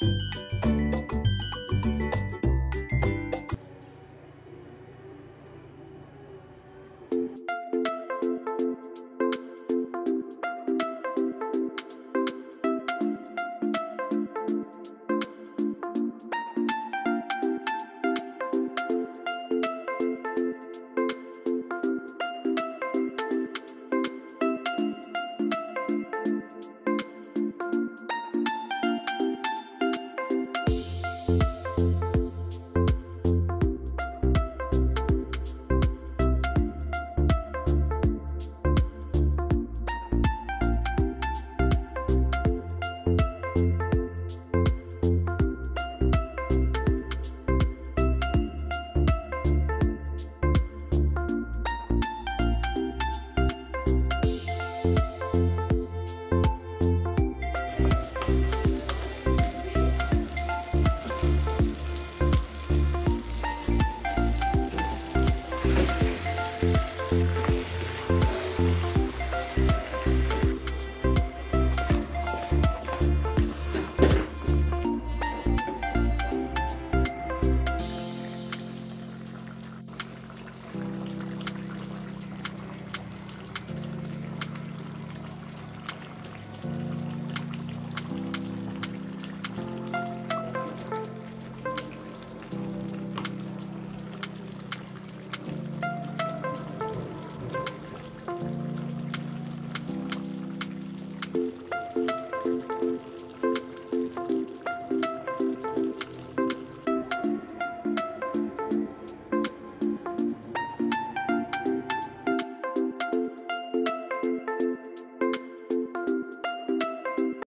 you